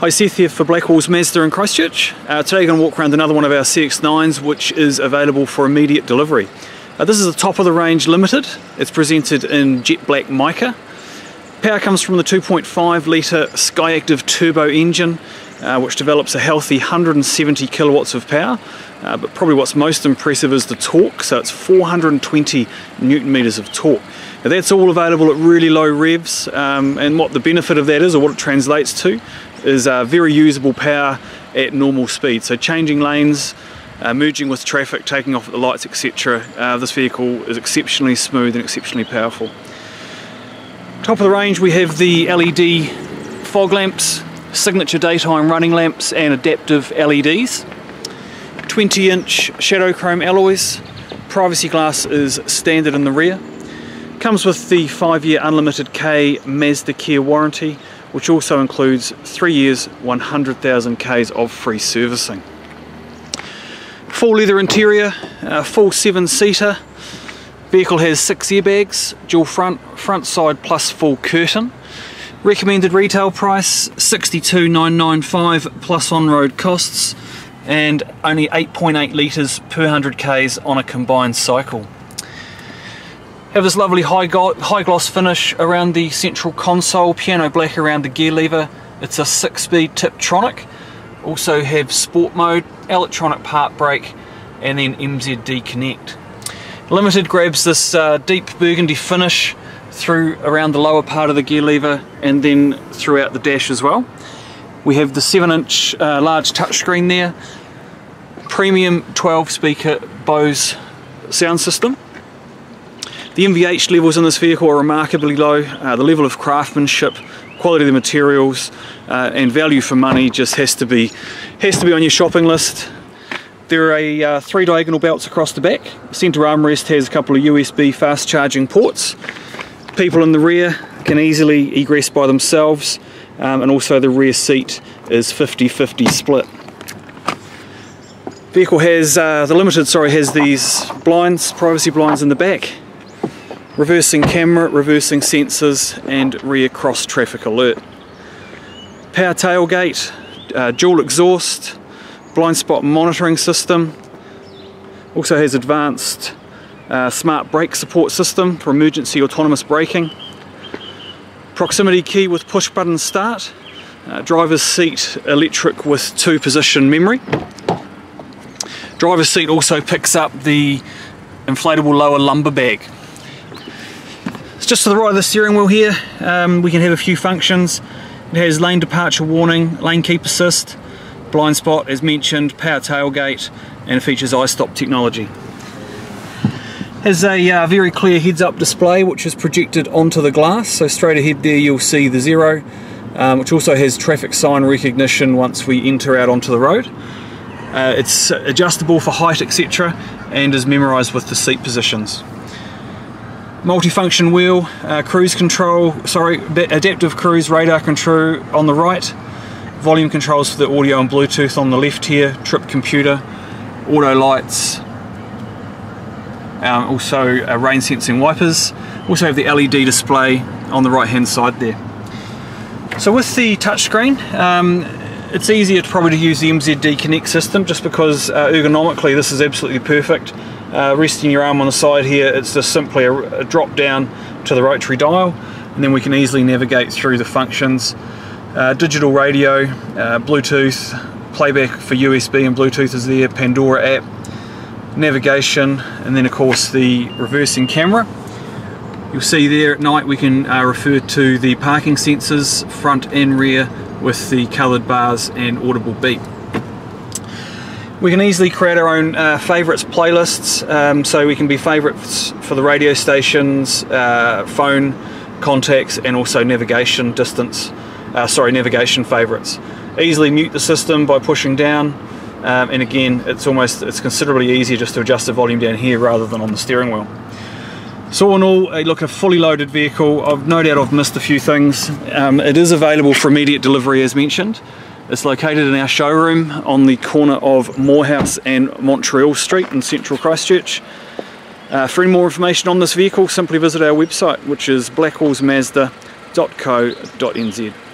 Hi, Seth here for Blackwell's Mazda in Christchurch. Uh, today we're going to walk around another one of our CX-9s which is available for immediate delivery. Uh, this is a top of the range limited. It's presented in jet black mica. Power comes from the 2.5 litre Skyactiv turbo engine uh, which develops a healthy 170 kilowatts of power. Uh, but probably what's most impressive is the torque, so it's 420 newton meters of torque. That's all available at really low revs, um, and what the benefit of that is, or what it translates to, is uh, very usable power at normal speed. So changing lanes, uh, merging with traffic, taking off at the lights, etc. Uh, this vehicle is exceptionally smooth and exceptionally powerful. Top of the range we have the LED fog lamps, signature daytime running lamps and adaptive LEDs. 20 inch shadow chrome alloys, privacy glass is standard in the rear. Comes with the 5 year unlimited K Mazda Care warranty which also includes 3 years 100,000 Ks of free servicing. Full leather interior, uh, full 7 seater, vehicle has 6 airbags, dual front, front side plus full curtain. Recommended retail price 62,995 plus on-road costs and only 8.8 litres per 100 Ks on a combined cycle. Have this lovely high, high gloss finish around the central console, piano black around the gear lever. It's a 6-speed Tiptronic. Also have sport mode, electronic part brake, and then MZD Connect. Limited grabs this uh, deep burgundy finish through around the lower part of the gear lever and then throughout the dash as well. We have the 7 inch uh, large touchscreen there, premium 12 speaker Bose sound system. The NVH levels in this vehicle are remarkably low. Uh, the level of craftsmanship, quality of the materials, uh, and value for money just has to be has to be on your shopping list. There are uh, three diagonal belts across the back. Centre armrest has a couple of USB fast charging ports. People in the rear can easily egress by themselves, um, and also the rear seat is 50-50 split. Vehicle has, uh, the Limited sorry, has these blinds, privacy blinds in the back reversing camera, reversing sensors and rear cross traffic alert. Power tailgate, uh, dual exhaust, blind spot monitoring system, also has advanced uh, smart brake support system for emergency autonomous braking, proximity key with push button start, uh, driver's seat electric with two position memory. Driver's seat also picks up the inflatable lower lumbar bag just to the right of the steering wheel here, um, we can have a few functions. It has lane departure warning, lane keep assist, blind spot as mentioned, power tailgate, and features iStop technology. Has a uh, very clear heads-up display which is projected onto the glass, so straight ahead there you'll see the zero, um, which also has traffic sign recognition once we enter out onto the road. Uh, it's adjustable for height etc and is memorized with the seat positions multifunction wheel, uh, cruise control, sorry, adaptive cruise radar control on the right, volume controls for the audio and Bluetooth on the left here, trip computer, auto lights, um, also uh, rain sensing wipers, also have the LED display on the right hand side there. So with the touchscreen, um, it's easier to probably to use the MZD Connect system just because uh, ergonomically this is absolutely perfect uh, resting your arm on the side here, it's just simply a, a, drop down to the rotary dial, and then we can easily navigate through the functions. Uh, digital radio, uh, Bluetooth, playback for USB and Bluetooth is there, Pandora app, navigation, and then of course the reversing camera. You'll see there at night we can uh, refer to the parking sensors, front and rear, with the coloured bars and audible beep. We can easily create our own uh, favourites playlists, um, so we can be favourites for the radio stations, uh, phone contacts, and also navigation distance, uh, sorry, navigation favourites. Easily mute the system by pushing down, um, and again, it's almost, it's considerably easier just to adjust the volume down here rather than on the steering wheel. So all in all, look, a fully loaded vehicle. I've no doubt I've missed a few things. Um, it is available for immediate delivery as mentioned. It's located in our showroom on the corner of Moorhouse and Montreal Street in central Christchurch. Uh, for any more information on this vehicle, simply visit our website, which is blackwellsmazda.co.nz.